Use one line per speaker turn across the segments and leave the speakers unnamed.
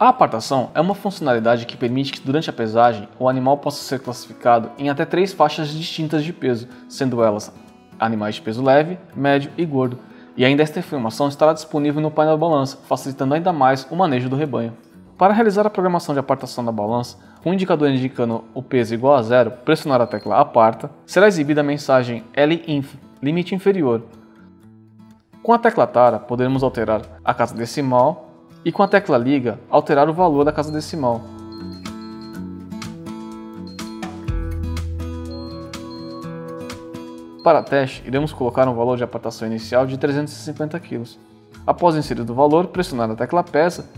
A apartação é uma funcionalidade que permite que durante a pesagem o animal possa ser classificado em até três faixas distintas de peso, sendo elas animais de peso leve, médio e gordo. E ainda esta informação estará disponível no painel da balança, facilitando ainda mais o manejo do rebanho. Para realizar a programação de apartação da balança, o indicador indicando o peso igual a zero, pressionar a tecla Aparta, será exibida a mensagem LINF, limite inferior. Com a tecla Tara, podemos alterar a casa decimal e com a tecla Liga, alterar o valor da casa decimal. Para teste, iremos colocar um valor de apartação inicial de 350 kg. Após inserido o valor, pressionar a tecla Peça,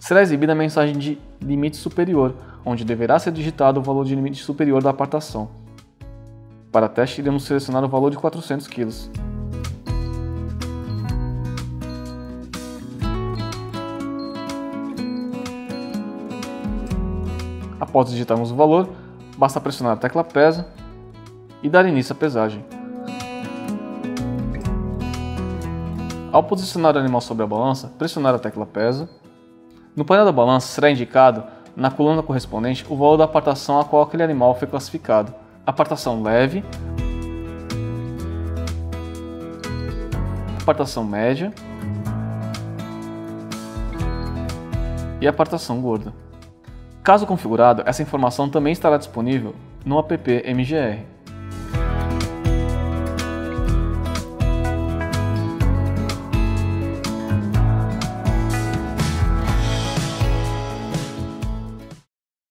será exibida a mensagem de limite superior, onde deverá ser digitado o valor de limite superior da apartação. Para teste, iremos selecionar o valor de 400 kg. Após digitarmos o valor, basta pressionar a tecla PESA e dar início à pesagem. Ao posicionar o animal sobre a balança, pressionar a tecla PESA. No painel da balança será indicado, na coluna correspondente, o valor da apartação a qual aquele animal foi classificado. Apartação leve, apartação média e apartação gorda. Caso configurado, essa informação também estará disponível no app MGR.